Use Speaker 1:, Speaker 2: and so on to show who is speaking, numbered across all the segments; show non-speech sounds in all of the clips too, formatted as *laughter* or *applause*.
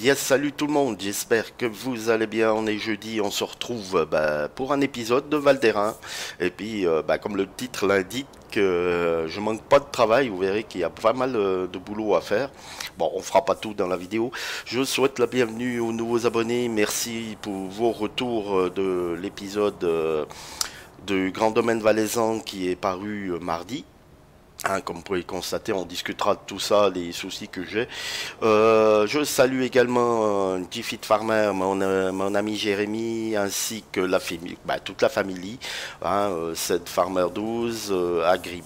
Speaker 1: Bien salut tout le monde, j'espère que vous allez bien. On est jeudi, on se retrouve bah, pour un épisode de Valderin. Et puis, euh, bah, comme le titre l'indique, euh, je manque pas de travail. Vous verrez qu'il y a pas mal euh, de boulot à faire. Bon, on fera pas tout dans la vidéo. Je souhaite la bienvenue aux nouveaux abonnés. Merci pour vos retours de l'épisode de Grand Domaine Valaisan qui est paru mardi. Hein, comme vous pouvez le constater, on discutera de tout ça, les soucis que j'ai. Euh, je salue également euh, Jiffy Farmer, mon, euh, mon, ami Jérémy, ainsi que la famille, bah, toute la famille, hein, euh, Farmer 12, Agri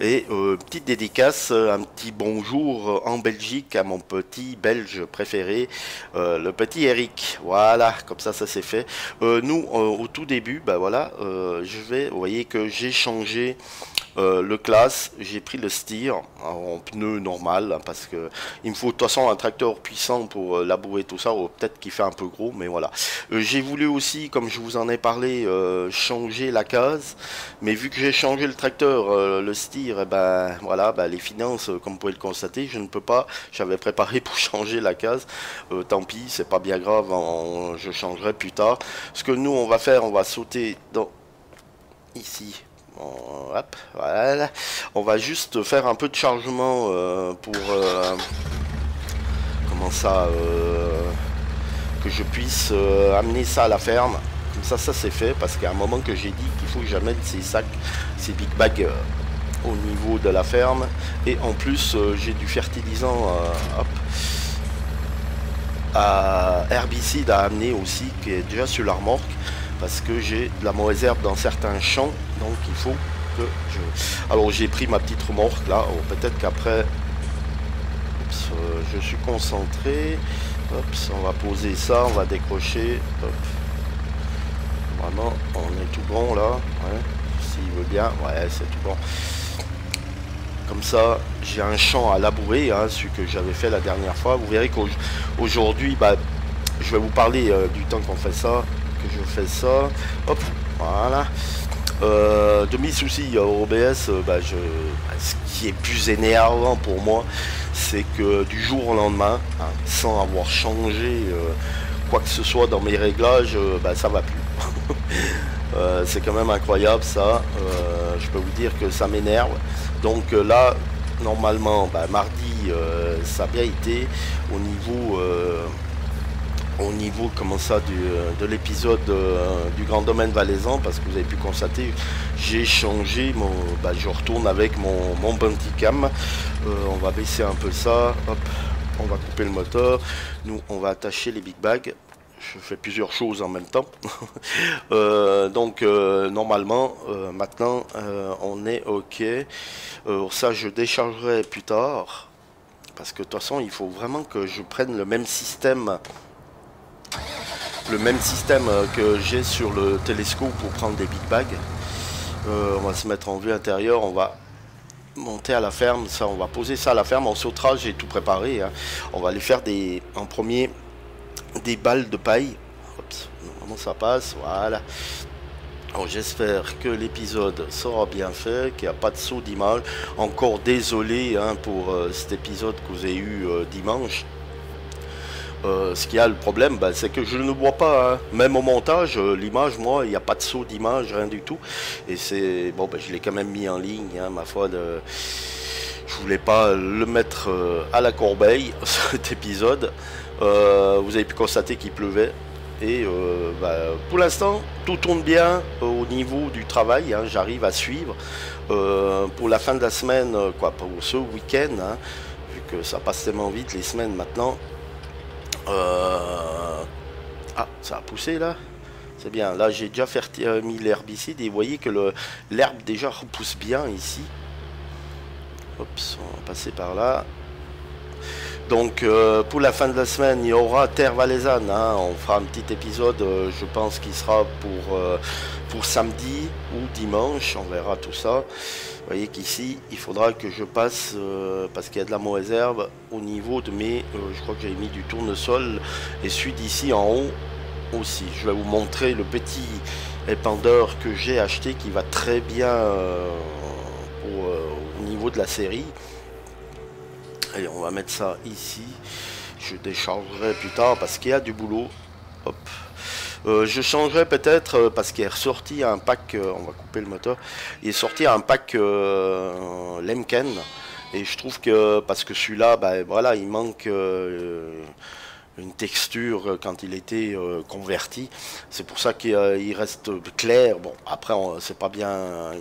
Speaker 1: Et petite dédicace, un petit bonjour en Belgique à mon petit belge préféré, le petit Eric. Voilà, comme ça, ça s'est fait. nous, au tout début, bah voilà, je vais, vous voyez que j'ai changé euh, le classe, j'ai pris le steer en pneu normal hein, parce que il me faut de toute façon un tracteur puissant pour euh, labourer tout ça, ou peut-être qu'il fait un peu gros, mais voilà. Euh, j'ai voulu aussi, comme je vous en ai parlé, changer la case, mais vu que j'ai changé le tracteur, le steer, et eh ben voilà, ben, les finances, comme vous pouvez le constater, je ne peux pas. J'avais préparé pour *laughs* changer la case, tant pis, c'est pas bien grave, je changerai plus tard. Ce que nous on va faire, on va sauter dans ici hop, voilà. On va juste faire un peu de chargement euh, pour... Euh, comment ça euh, Que je puisse amener ça à la ferme. Comme ça, ça c'est fait. Parce qu'à un moment que j'ai dit qu'il faut que j'amène ces sacs, ces big bags au niveau de la ferme. Et en plus, j'ai du fertilisant hop, à herbicide à amener aussi, qui est déjà sur la remorque parce que j'ai de la mauvaise herbe dans certains champs, donc il faut que je... Alors j'ai pris ma petite remorque là, oh, peut-être qu'après, euh, je suis concentré, on va poser ça, on va décrocher, Vraiment, on est tout bon là, s'il veut bien, ouais c'est tout bon. Comme ça, j'ai un champ à labourer, hein, celui que j'avais fait la dernière fois. Vous verrez qu'aujourd'hui, bah, je vais vous parler euh, du temps qu'on fait ça je fais ça. Hop, voilà. Euh, demi-souci OBS, euh, bah, bah, ce qui est plus énervant pour moi, c'est que du jour au lendemain, hein, sans avoir changé euh, quoi que ce soit dans mes réglages, bah, ça va plus. *laughs* c'est quand même incroyable ça. Je peux vous dire que ça m'énerve. Donc là, normalement, bah, mardi, ça a bien été au niveau au niveau comment ça euh, de l'épisode euh, du grand domaine valaisan parce que vous avez pu constater j'ai changé mon bah, je retourne avec mon, mon cam euh, on va baisser un peu ça. On va couper le moteur. Nous on va attacher les big bags je fais plusieurs choses en même temps *laughs* donc normalement maintenant on est ok ça je déchargerai plus tard parce que de toute façon il faut vraiment que je prenne le même système le même système euh, que j'ai sur le télescope pour prendre des big bags. Euh, on va se mettre en vue intérieure, on va monter à la ferme, ça on va poser ça à la ferme, en sautera, j'ai tout préparé. Hein. On va aller faire des en premier des balles de paille. Ça passe, voilà. J'espère que l'épisode sera bien fait, qu'il n'y a pas de saut d'image. Encore désolé hein, pour euh, cet épisode que vous avez eu dimanche. Euh, ce qui a le problème, ben, c'est que je ne vois pas, hein. même au montage, euh, l'image, moi, il n'y a pas de saut d'image, rien du tout. Et c'est bon, ben, je l'ai quand même mis en ligne, hein, ma foi. De... Je voulais pas le mettre euh, à la corbeille *laughs* cet épisode. Vous avez pu constater qu'il pleuvait. Et ben, pour l'instant, tout tourne bien au niveau du travail. Hein. J'arrive à suivre pour la fin de la semaine, quoi, pour ce week-end. vu que ça passe tellement vite les semaines maintenant. Euh, ah, ça a poussé là C'est bien. Là, j'ai déjà euh, mis l'herbicide et vous voyez que l'herbe déjà repousse bien ici. Hop, on va passer par là. Donc euh, pour la fin de la semaine, il y aura Terre Valaisanne. Hein. On fera un petit épisode, je pense qu'il sera pour, pour samedi ou dimanche. On verra tout ça. Vous voyez qu'ici, il faudra que je passe, euh, parce qu'il y a de la mauvaise herbe, au niveau de mes, euh, je crois que j'ai mis du tournesol, et celui d'ici en haut aussi. Je vais vous montrer le petit épandeur que j'ai acheté qui va très bien euh, au, niveau de la série. Allez, on va mettre ça ici. je déchargerai plus tard parce qu'il y a du boulot. Hop. Euh, je changerai peut-être euh, parce qu'il est ressorti un pack, euh, on va couper le moteur, il est sorti un pack Lemken et je trouve que parce que celui-là, ben, voilà, il manque une texture euh, quand il était euh, converti. C'est pour ça qu'il euh, reste clair. Bon, après, c'est pas bien un,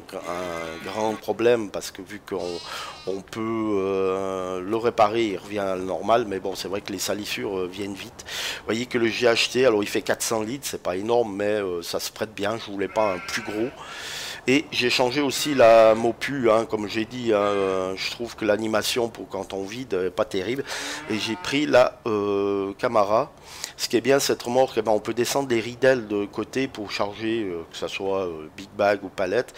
Speaker 1: grand problème parce que vu qu'on on peut le réparer, il revient à normal. Mais bon, c'est vrai que les salissures viennent vite. Vous voyez que le GHT, alors il fait 400 litres, c'est pas énorme, mais ça se prête bien. Je voulais pas un plus gros. Et j'ai changé aussi la Mopu, hein, comme j'ai dit, hein, euh, je trouve que l'animation pour quand on vide n'est pas terrible. Et j'ai pris la euh, Camara. Ce qui est bien, cette remorque, eh ben, on peut descendre des ridelles de côté pour charger, euh, que ce soit big bag ou palette.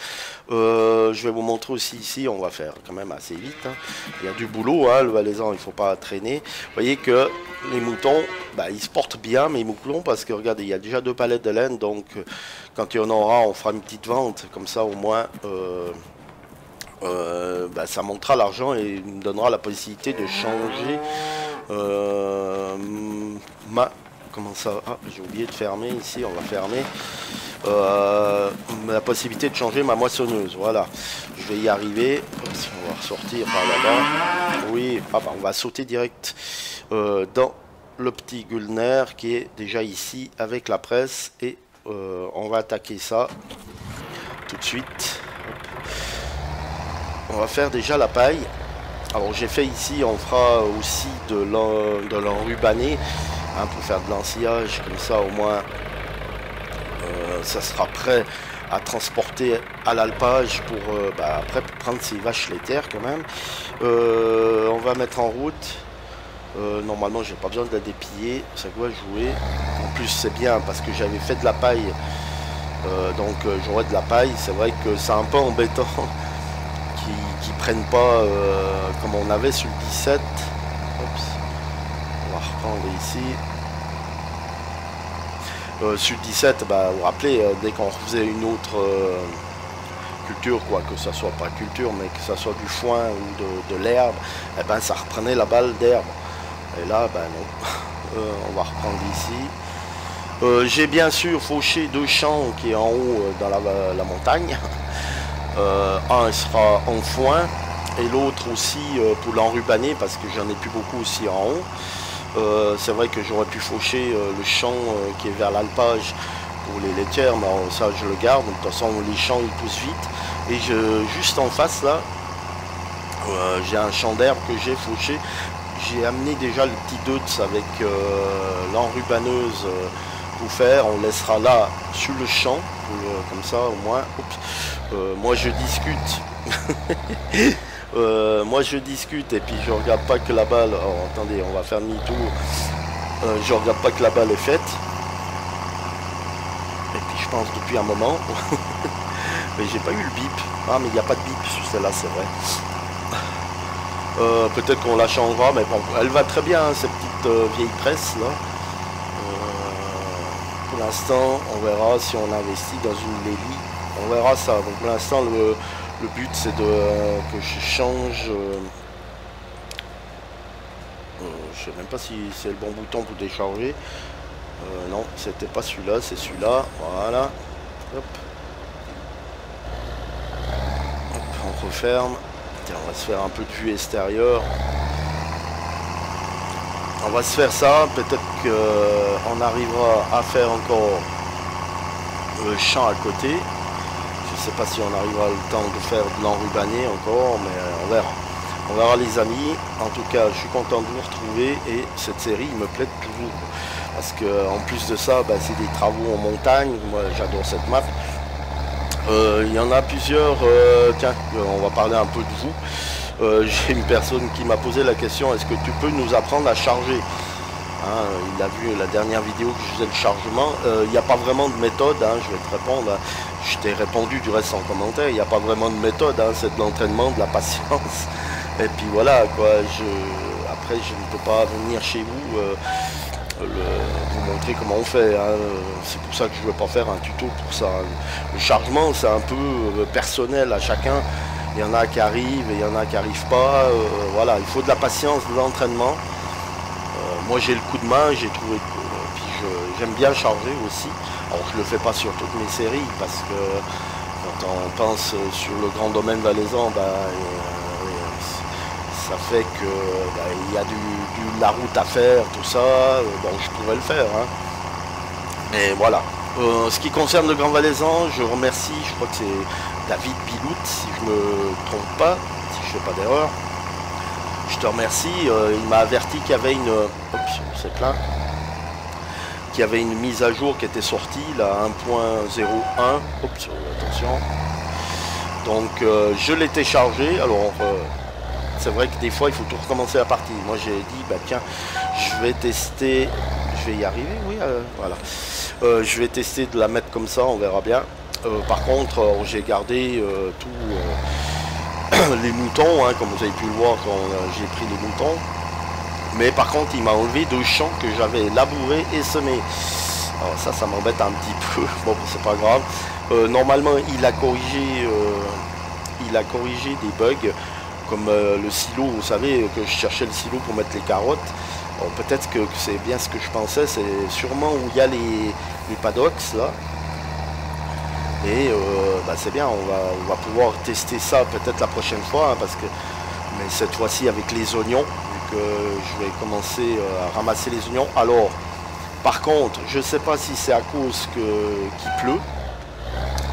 Speaker 1: je vais vous montrer aussi ici, on va faire quand même assez vite. Hein. Il y a du boulot, le valaisan, il ne faut pas traîner. Vous voyez que les moutons, bah, ils se portent bien, ils moutons parce que regardez, il y a déjà deux palettes de laine, donc quand il y en aura, on fera une petite vente, comme ça au moins euh, euh, bah, ça montera l'argent et me donnera la possibilité de changer euh, ma... Comment ça Ah, j'ai oublié de fermer ici, on va fermer. la possibilité de changer ma moissonneuse, voilà. Je vais y arriver. on va ressortir par là-bas. Oui, ah, bah, on va sauter direct dans le petit Gulner qui est déjà ici avec la presse et euh, on va attaquer ça tout de suite. On va faire déjà la paille. Alors j'ai fait ici, on fera aussi de l'enrubané hein, pour faire de l'ensillage, comme ça au moins euh, ça sera prêt à transporter à l'alpage pour euh, bah, après prendre ces vaches laitières quand même. on va mettre en route euh, normalement, j'ai pas besoin de la dépiller, ça doit jouer? En plus, c'est bien parce que j'avais fait de la paille, euh, donc euh, j'aurais de la paille. C'est vrai que c'est un peu embêtant *laughs* qu'ils ne prennent pas comme on avait sur le 17. Ici. le 17, bah, vous rappelez, dès qu'on faisait une autre culture, quoi, que ce soit pas culture, mais que ce soit du foin ou de, l'herbe, eh ben, ça reprenait la balle d'herbe. Et là, ben non. *laughs* Euh, on va reprendre ici. Euh, j'ai bien sûr fauché deux champs qui est en haut euh, dans la, montagne. *laughs* un sera en foin et l'autre aussi pour l'enrubaner parce que j'en ai plus beaucoup aussi en haut. C'est vrai que j'aurais pu faucher le champ qui est vers l'alpage pour les laitières, mais ça je le garde. De toute façon les champs ils poussent vite. Et je, juste en face là, j'ai un champ d'herbe que j'ai fauché j'ai amené déjà le petit doute avec euh, l'enrubaneuse euh, pour faire. On laissera là sur le champ, comme ça au moins. Euh, moi je discute. *laughs* moi je discute et puis je regarde pas que la balle. Oh, attendez, on va faire demi-tour. je regarde pas que la balle est faite. Et puis je pense depuis un moment. *laughs* mais j'ai pas eu le bip. Ah mais il n'y a pas de bip sur celle-là, c'est vrai. Euh, peut-être qu'on la changera, mais bon, elle va très bien, hein, cette petite euh, vieille presse là. Euh, pour l'instant, on verra si on investit dans une Lely. On verra ça. Donc pour l'instant, le, but c'est de que je change. je sais même pas si c'est le bon bouton pour décharger. non, c'était pas celui-là, c'est celui-là. Voilà. On referme on va se faire un peu de vue extérieure. On va se faire ça, peut-être qu'on arrivera à faire encore le champ à côté. Sais pas si on arrivera le temps de faire de l'enrubané encore, mais on verra. On verra les amis. En tout cas, je suis content de vous retrouver et cette série me plaît toujours. Parce que en plus de ça, bah, c'est des travaux en montagne. Moi j'adore cette map. Euh, il y en a plusieurs. Euh, tiens, euh, on va parler un peu de vous. *laughs* J'ai une personne qui m'a posé la question est-ce que tu peux nous apprendre à charger? Hein, Il a vu la dernière vidéo que je faisais le chargement. Il n'y a pas vraiment de méthode. Hein, je vais te répondre. Hein. Je t'ai répondu du reste en commentaire. Il n'y a pas vraiment de méthode. c'est de l'entraînement, de la patience. *laughs* Et puis voilà, quoi. Après, je ne peux pas venir chez vous vous montrer comment on fait. Hein. C'est pour ça que je ne veux pas faire un tuto pour ça. Le chargement, c'est un peu euh, personnel à chacun. Il y en a qui arrivent et il y en a qui n'arrivent pas. Euh, voilà, il faut de la patience, de l'entraînement. Euh, moi j'ai le coup de main, j'ai trouvé j'aime bien charger aussi. Alors je le fais pas sur toutes mes séries parce que quand on pense sur le grand domaine valaisan, ben, ça fait que ben, il y a du, la route à faire, tout ça. bon, je pourrais le faire. Hein. Mais voilà. ce qui concerne le Grand Valaisan, je remercie, je crois que c'est David Pilout, si je me trompe pas, si je fais pas d'erreur. Je te remercie. il m'a averti qu'il y avait une. Oups, c'est plein y avait une mise à jour qui était sortie, là 1.01. Oups, attention. Donc euh, je l'ai téléchargé. Alors euh, c'est vrai que des fois il faut tout recommencer à partir. Moi j'ai dit bah tiens je vais tester. Je vais y arriver, oui, euh, voilà. je vais tester de la mettre comme ça, on verra bien. par contre, j'ai gardé tous *clears throat* les moutons, hein, comme vous avez pu le voir quand j'ai pris les moutons. Mais par contre, il m'a enlevé deux champs que j'avais labourés et semés. Alors ça, ça m'embête un petit peu. *laughs* Bon, c'est pas grave. Euh, normalement, il a corrigé, euh, il a corrigé des bugs comme euh, le silo. Vous savez que je cherchais le silo pour mettre les carottes. peut-être que, c'est bien ce que je pensais. C'est sûrement où il y a les, paddocks là. Et bah, c'est bien, on va, on va pouvoir tester ça peut-être la prochaine fois, hein, parce que mais cette fois-ci avec les oignons je vais commencer euh, à ramasser les oignons. Alors, par contre, je ne sais pas si c'est à cause qu'il pleut.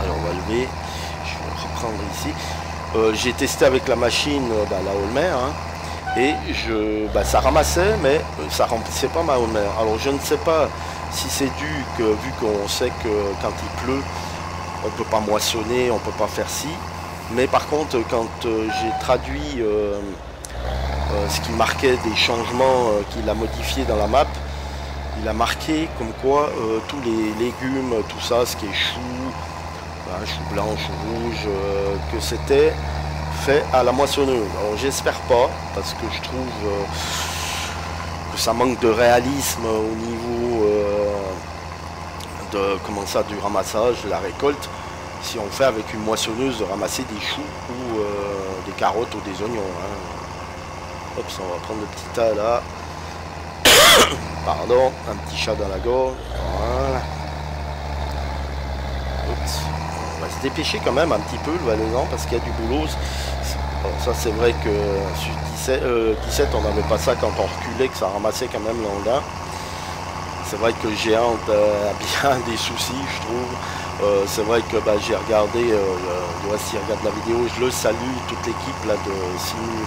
Speaker 1: Alors, on va lever. Je vais reprendre ici. Euh, j'ai testé avec la machine, euh, bah, la Holmer, hein, et je, bah, ça ramassait, mais ça remplissait pas ma Holmer. Alors, je ne sais pas si c'est dû que, vu qu'on sait que quand il pleut, on ne peut pas moissonner, on ne peut pas faire ci. Mais par contre, quand j'ai traduit euh, ce qui marquait des changements euh, qu'il a modifiés dans la map. Il a marqué comme quoi euh, tous les légumes, tout ça, ce qui est chou, ben, chou blanc, chou rouge, que c'était fait à la moissonneuse. Alors j'espère pas, parce que je trouve que ça manque de réalisme au niveau de comment ça du ramassage, de la récolte. Si on fait avec une moissonneuse de ramasser des choux ou des carottes ou des oignons. Hein. Hop, on va prendre le petit tas là. *coughs* Pardon, un petit chat dans la gorge. Voilà. On va se dépêcher quand même un petit peu le Valaisan parce qu'il y a du boulot. ça c'est vrai que sur 17, euh, on n'avait pas ça quand on reculait, que ça ramassait quand même l'engin. C'est vrai que Géante euh, a bien *laughs* des soucis, je trouve. Euh, c'est vrai que bah, j'ai regardé, euh, s'il regarde la vidéo, je le salue, toute l'équipe là de Simu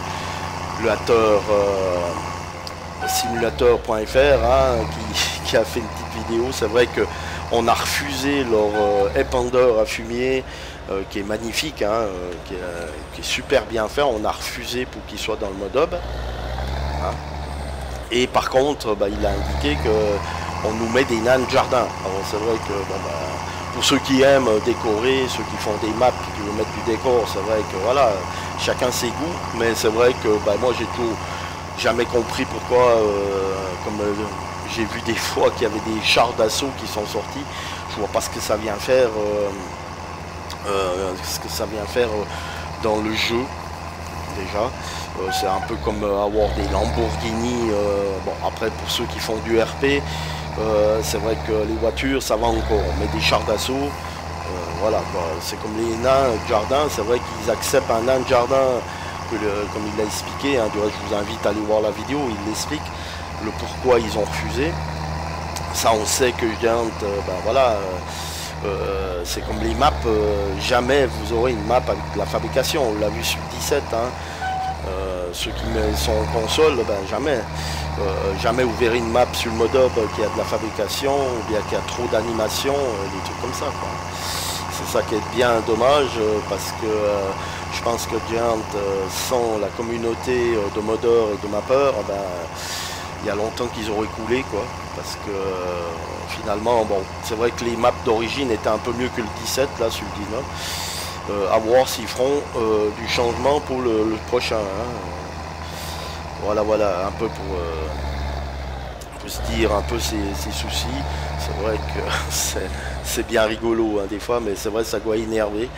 Speaker 1: simulateur euh, simulateur.fr hein, *laughs* qui, a fait une petite vidéo. C'est vrai que on a refusé leur euh, épandeur à fumier euh, qui est magnifique, hein, qui, est, super bien fait. On a refusé pour qu'il soit dans le mode hub. Hein. Et par contre, bah, il a indiqué que on nous met des nains de jardin. C'est vrai que bah, pour ceux qui aiment décorer, ceux qui font des maps, qui c'est vrai que voilà, chacun ses goûts, mais c'est vrai que bah, moi j'ai tout jamais compris pourquoi, euh, comme euh, j'ai vu des *laughs* fois qu'il y avait des chars d'assaut qui sont sortis, je vois pas ce que ça vient faire, euh, ce que ça vient faire dans le jeu déjà. c'est un peu comme avoir des Lamborghini. bon après pour ceux qui font du RP, c'est vrai que les voitures ça va encore, mais des chars d'assaut, voilà, c'est comme les nains de jardin, c'est vrai qu'ils acceptent un nain de jardin, comme il l'a expliqué, hein, je vous invite à aller voir la vidéo, il l'explique, le pourquoi ils ont refusé. Ça on sait que Giant, euh, ben voilà, euh, euh, c'est comme les maps, jamais vous aurez une map avec la fabrication, on l'a vu sur 17, hein. Ceux qui sont en console, ben jamais. jamais vous verrez une map sur le mode qui a de la fabrication ou bien qui a trop d'animation, des trucs comme ça. C'est ça qui est bien dommage euh, parce que euh, je pense que Giant, euh, sans la communauté de modeurs et de mappeurs, ben, il y a longtemps qu'ils auraient coulé quoi. Parce que finalement, bon, c'est vrai que les maps d'origine étaient un peu mieux que le 17 là sur le 19. à voir s'ils feront du changement pour le, prochain. Hein. Voilà, voilà, un peu pour, se dire un peu ses soucis. C'est vrai que *laughs* c'est bien rigolo hein, des fois, mais c'est vrai que ça doit énerver.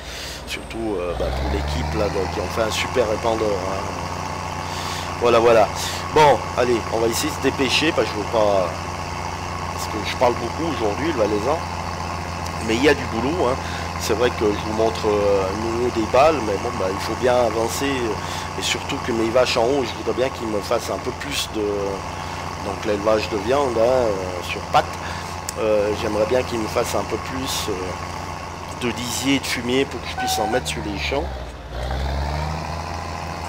Speaker 1: Surtout euh, bah, pour l'équipe là qui ont fait un super répandeur. Hein. Voilà, voilà. Bon, allez, on va essayer de se dépêcher parce que je veux pas... Parce que je parle beaucoup aujourd'hui, le valaisan. Mais il y a du boulot. Hein. C'est vrai que je vous montre euh, niveau des balles, mais bon, bah, il faut bien avancer. Et surtout que mes vaches en haut, je voudrais bien qu'ils me fassent un peu plus de... Donc l'élevage de viande hein, euh, sur pattes. Euh, j'aimerais bien qu'ils me fassent un peu plus de lisier et de fumier pour que je puisse en mettre sur les champs.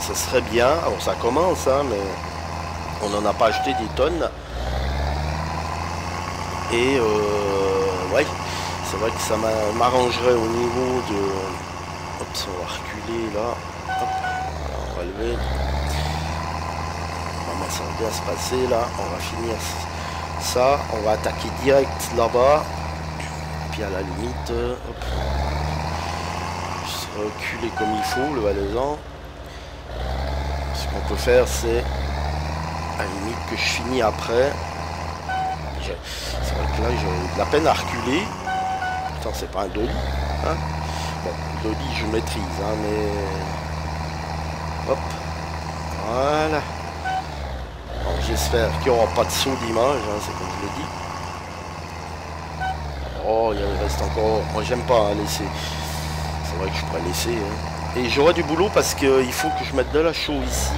Speaker 1: Ça serait bien. Alors ça commence, hein, mais on n'en a pas acheté des tonnes. Et vrai que ça m'arrangerait au niveau de... Hop, on va reculer là. Hop, on va lever. ça va bien se passer là. On va finir ça. On va attaquer direct là-bas. Puis à la limite, hop. reculer comme il faut, le valaisan. Ce qu'on peut faire, c'est à la limite que je finis après. C'est vrai que là, j'ai de la peine à reculer. C'est pas un dolly. Hein bon, dolly, je maîtrise, hein, mais... Hop. Voilà. J'espère qu'il n'y aura pas de saut d'image, hein, c'est comme je le dis. Oh, il reste encore... Moi, j'aime pas laisser. C'est vrai que je pourrais laisser. Et j'aurai du boulot parce qu'il faut que je mette de la chaux ici.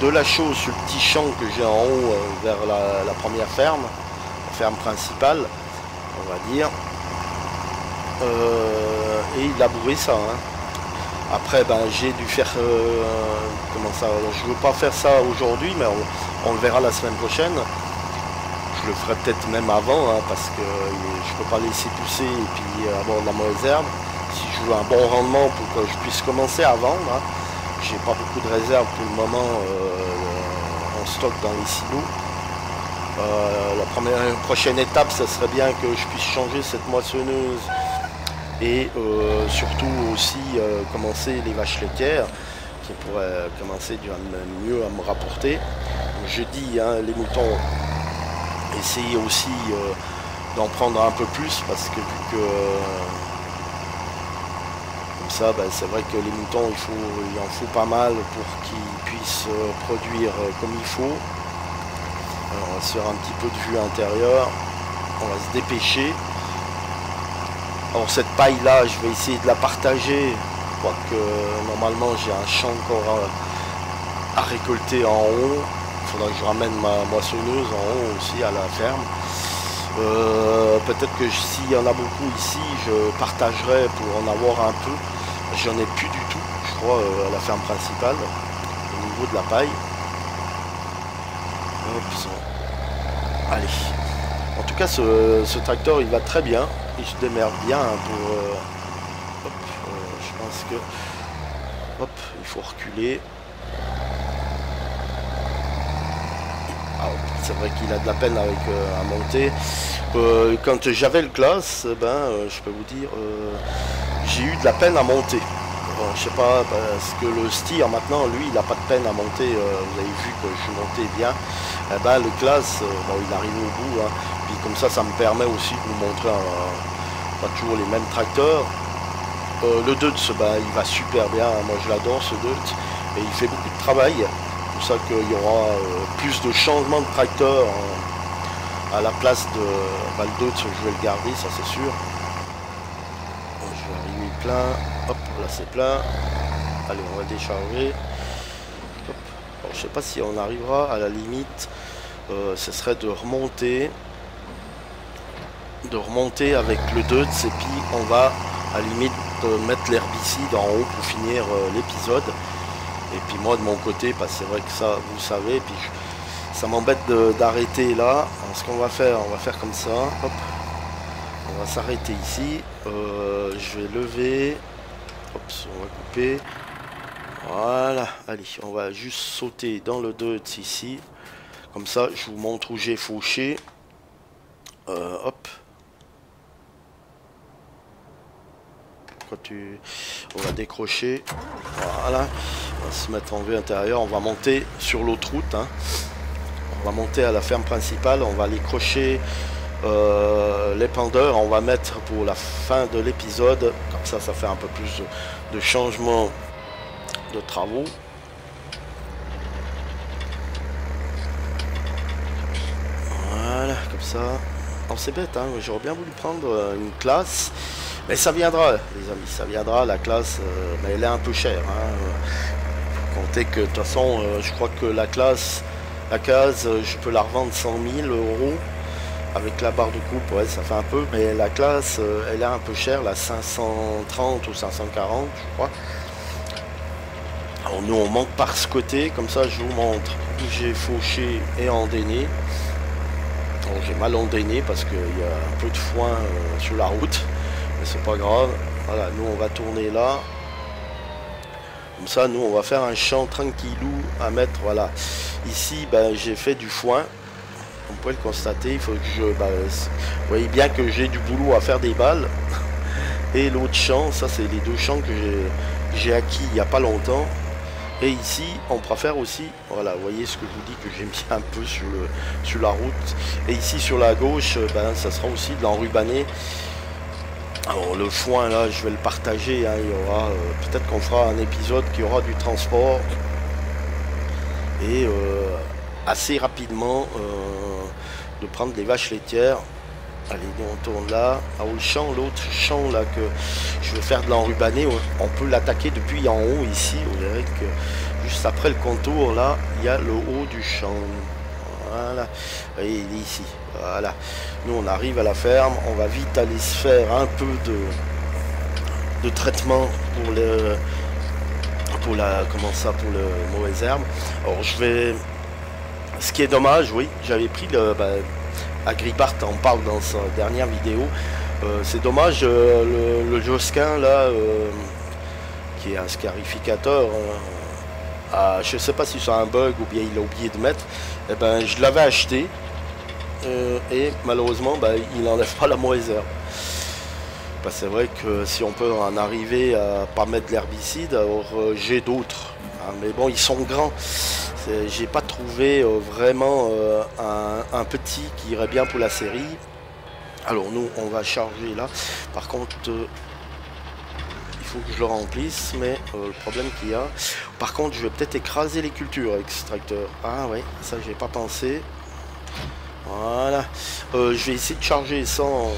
Speaker 1: De la chaux sur le petit champ que j'ai en haut euh, vers la, première ferme. La ferme principale, on va dire. Euh, et labourer ça. Hein. Après, ben, j'ai dû faire... Euh, comment ça Je veux pas faire ça aujourd'hui, mais on, le verra la semaine prochaine. Je le ferai peut-être même avant, hein, parce que je peux pas laisser pousser et puis avoir de la mauvaise herbe si je veux un bon rendement pour que je puisse commencer à vendre. Hein. J'ai pas beaucoup de réserves pour le moment euh, en stock dans les silos. Euh, la première prochaine étape, ça serait bien que je puisse changer cette moissonneuse et euh, surtout aussi commencer les vaches laitières qui pourraient commencer mieux à me rapporter. Je dis, hein, les moutons, essayez aussi d'en prendre un peu plus parce que vu que ça, ben, c'est vrai que les moutons, il, faut, il en faut pas mal pour qu'ils puissent euh, produire euh, comme il faut. on va se faire un petit peu de vue intérieure. On va se dépêcher. Alors cette paille là, je vais essayer de la partager. Quoique normalement j'ai un champ encore à, récolter en haut. Il faudra que je ramène ma moissonneuse en haut aussi à la ferme. Euh, peut-être que s'il y en a beaucoup ici, je partagerai pour en avoir un peu. J'en ai plus du tout, je crois, euh, à la ferme principale, au niveau de la paille. Allez. En tout cas, ce, tracteur, il va très bien. Il se démerde bien pour... Euh, hop, euh, je pense que... Hop, il faut reculer. Ah, c'est vrai qu'il a de la peine avec à monter. quand j'avais le classe, ben, je peux vous dire, j'ai eu de la peine à monter. je sais pas, parce que le steer maintenant, lui, il n'a pas de peine à monter. Euh, vous avez vu que je montais bien. Eh ben, le classe, euh, bon, il arrive au bout. Hein. Puis comme ça, ça me permet aussi de vous montrer pas toujours les mêmes tracteurs. Euh, le Deutz, ben, il va super bien. Hein. Moi, je l'adore, ce Deutz. Et il fait beaucoup de travail. Pour ça qu'il y aura plus de changements de tracteur à la place de ben, le Deutz, je vais le garder, ça c'est sûr plein. Hop, là c'est plein. Allez, on va décharger. je sais pas si on arrivera à la limite. Euh, ce serait de remonter. De remonter avec le Deutz et puis on va à limite mettre l'herbicide en haut pour finir euh, l'épisode. Et puis moi de mon côté, que c'est vrai que ça, vous savez, puis ça m'embête d'arrêter là. ce qu'on va faire, on va faire comme ça. Hop, on va s'arrêter ici. Euh, je vais lever. Hop, on va couper. Voilà. Allez, on va juste sauter dans le dos ici. Comme ça, je vous montre où j'ai fauché. Euh, hop. tu... On va décrocher. Voilà. On va se mettre en vue intérieure. On va monter sur l'autre route. Hein. On va monter à la ferme principale. On va aller crocher euh, les pendeurs. On va mettre pour la fin de l'épisode. Comme ça, ça fait un peu plus de changement de travaux. Voilà, comme ça. C'est bête, hein. j'aurais bien voulu prendre euh, une classe mais ça viendra, les amis, ça viendra, la classe, euh, mais elle est un peu chère. Hein. Comptez que, de toute façon, euh, je crois que la classe, la case, je peux la revendre 100 000 euros. Avec la barre de coupe, ouais, ça fait un peu, mais la classe, elle est un peu chère, la 530 ou 540, je crois. Alors nous, on manque par ce côté, comme ça, je vous montre j'ai fauché et endainé j'ai mal endainé parce qu'il y a un peu de foin euh, sur la route. C'est pas grave. Voilà, nous on va tourner là. Comme ça, nous on va faire un champ tranquillou à mettre. Voilà. Ici, ben, j'ai fait du foin. On peut le constater. Il faut que je. Ben, vous voyez bien que j'ai du boulot à faire des balles. *laughs* Et l'autre champ, ça c'est les deux champs que j'ai acquis il n'y a pas longtemps. Et ici, on préfère aussi, voilà, vous voyez ce que je vous dis que j'ai mis un peu sur, le, sur la route. Et ici sur la gauche, ben, ça sera aussi de l'enrubané. Alors le foin là, je vais le partager. Hein, il y aura, euh, peut-être qu'on fera un épisode qui aura du transport. Et euh, assez rapidement de prendre des vaches laitières Allez, on tourne là. Ah, le champ, l'autre champ là que je vais faire de l'enrubané, on peut l'attaquer depuis en haut ici. Vous verrez que juste après le contour là, il y a le haut du champ. Voilà. il est ici. Voilà. Nous on arrive à la ferme, on va vite aller se faire un peu de, de traitement pour le pour la comment ça pour le mauvais herbe. Alors je vais ce qui est dommage, oui, j'avais pris le bah, Agribart en parle dans sa dernière vidéo. Euh, c'est dommage, euh, le, Josquin là, euh, qui est un scarificateur, je ne sais pas si c'est un bug ou bien il a oublié de mettre, eh ben, je l'avais acheté et malheureusement ben, il n'enlève pas la mauvaise herbe. Ben, c'est vrai que si on peut en arriver à pas mettre l'herbicide, alors j'ai d'autres. Hein. mais bon, ils sont grands j'ai pas trouvé euh, vraiment euh, un, petit qui irait bien pour la série. Alors nous, on va charger là. Par contre, euh, faut que je le remplisse, mais le problème qu'il y a... Par contre, je vais peut-être écraser les cultures avec extracteur. Ah ouais, ça j'ai pas pensé. Voilà. je vais essayer de charger sans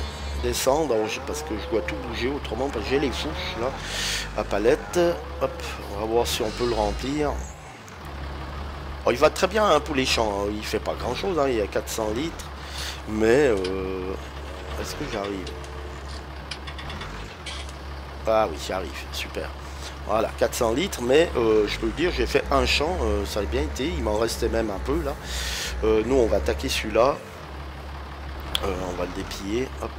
Speaker 1: descendre parce que je dois tout bouger autrement parce que j'ai les fouches là à palette hop on va voir si on peut le remplir il va très bien hein, pour les champs, hein. il fait pas grand chose, hein. il y a 400 litres, mais euh, est-ce que j'arrive? Ah oui, j'arrive, super. Voilà, 400 litres, mais euh, je peux le dire, j'ai fait un champ, euh, ça a bien été, il m'en restait même un peu là. nous, on va attaquer celui-là, on va le dépiller, hop.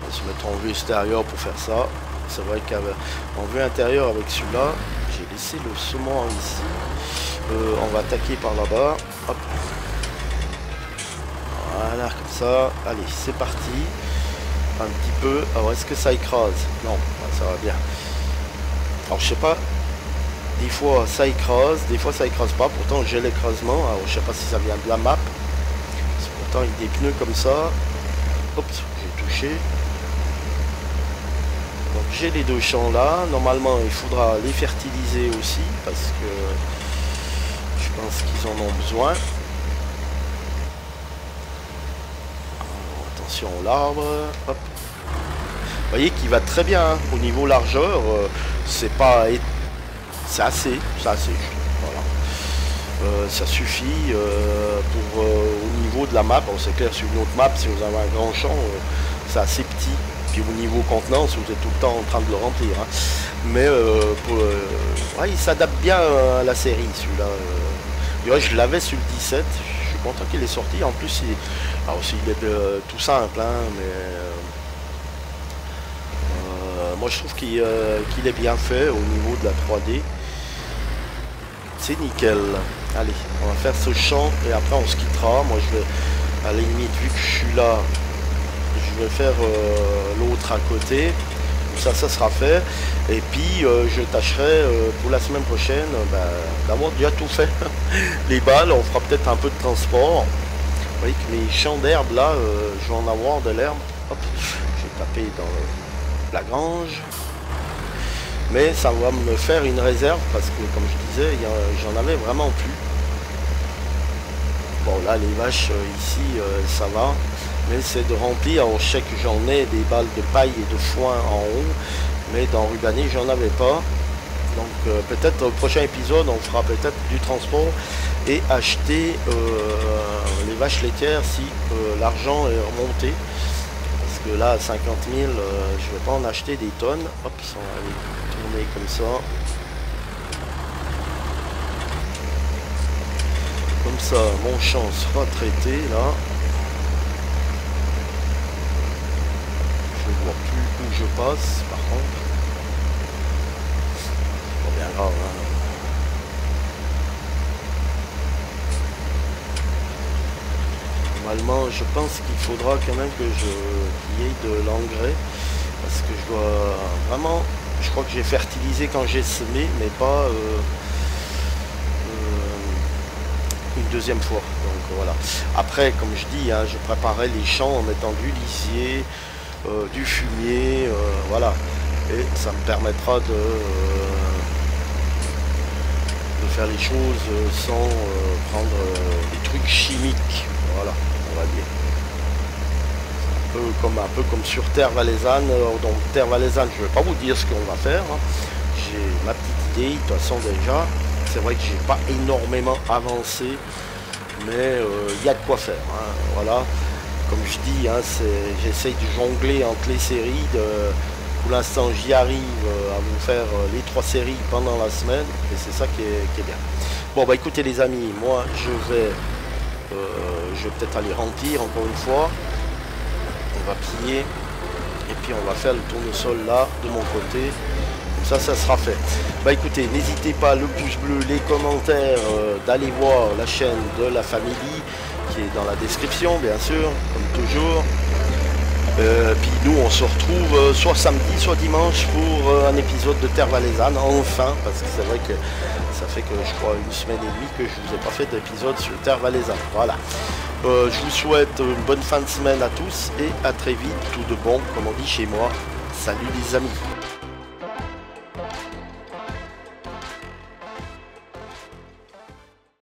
Speaker 1: On va se mettre en vue extérieure pour faire ça. C'est vrai qu'en vue intérieure avec celui-là, j'ai laissé le saumon ici. Euh, on va attaquer par là-bas. Voilà, comme ça. Allez, c'est parti. Un petit peu. Alors, est-ce que ça écrase? Non, ça va bien. Alors, je sais pas. Des fois, ça écrase. Des fois, ça écrase pas. Pourtant, j'ai l'écrasement. Alors, je sais pas si ça vient de la map. Pourtant, il y a des pneus comme ça. Hop, j'ai touché. Donc, j'ai les deux champs là. Normalement, il faudra les fertiliser aussi. Parce que pense qu'ils en ont besoin. attention au l'arbre. Vous voyez qu'il va très bien hein. au niveau largeur. Euh, c'est pas... C'est assez. C'est assez. Voilà. Euh, ça suffit euh, pour au niveau de la map. c'est clair sur une autre map, si vous avez un grand champ, c'est assez petit. Puis au niveau contenance, vous êtes tout le temps en train de le remplir. Hein. Mais il s'adapte bien à la série, celui-là je l'avais sur le 17. Je suis content qu'il est sorti. En plus, il, alors, est tout simple, hein, mais moi je trouve euh, qu'il est bien fait au niveau de la 3D. C'est nickel. Allez, on va faire ce champ et après on se quittera. Moi je vais, à la limite, vu que je suis là, je vais faire l'autre à côté ça, ça sera fait. Et puis, euh, je tâcherai euh, pour la semaine prochaine ben, d'avoir déjà tout fait. *laughs* Les balles, on fera peut-être un peu de transport. Vous voyez que mes champs d'herbe, là, euh, je vais en avoir de l'herbe. Hop, j'ai tapé dans la grange. Mais ça va me faire une réserve parce que, comme je disais, j'en avais vraiment plus. Bon là les vaches ici ça va mais c'est de remplir, je sais que j'en ai des balles de paille et de foin en haut, mais dans Rubané j'en avais pas. Donc euh, peut-être au prochain épisode on fera peut-être du transport et acheter euh, les vaches laitières si euh, l'argent est remonté. Là à 50 000 je vais pas en acheter des tonnes. Hop, on va aller tourner comme ça. Comme ça mon champ sera traité là. plus où je passe par contre. Pas bien grave. Hein. Normalement, je pense qu'il faudra quand même que je y ait de l'engrais. Parce que je dois vraiment... Je crois que j'ai fertilisé quand j'ai semé, mais pas euh, euh, une deuxième fois. Donc voilà. Après, comme je dis, hein, je préparais les champs en mettant du lisier, euh, du fumier, voilà. Et ça me permettra de, faire les choses sans prendre des trucs chimiques. Voilà, Un peu comme, un peu comme sur Terre Valaisanne. Donc Terre Valaisanne, je ne vais pas vous dire ce qu'on va faire. Hein. J'ai ma petite idée, de toute façon déjà. C'est vrai que j'ai pas énormément avancé, mais il y a de quoi faire. Hein. Voilà comme je dis, hein, j'essaye de jongler entre les séries. pour l'instant, j'y arrive euh, à vous faire euh, les trois séries pendant la semaine. Et c'est ça qui est, bien. Bon, bah écoutez les amis, moi je vais, euh, je vais peut-être aller remplir encore une fois. On va plier. Et puis on va faire le tournesol là, de mon côté. Ça, ça sera fait. Bah écoutez, n'hésitez pas, le pouce bleu, les commentaires, d'aller voir la chaîne de la famille qui est dans la description, bien sûr, comme toujours. Euh, puis nous, on se retrouve euh, soit samedi, soit dimanche pour euh, un épisode de Terre Valaisanne, enfin, parce que c'est vrai que ça fait que je crois une semaine et demie que je vous ai pas fait d'épisode sur Terre Valaisanne. Voilà. je vous souhaite une bonne fin de semaine à tous et à très vite, tout de bon, comme on dit chez moi. Salut les amis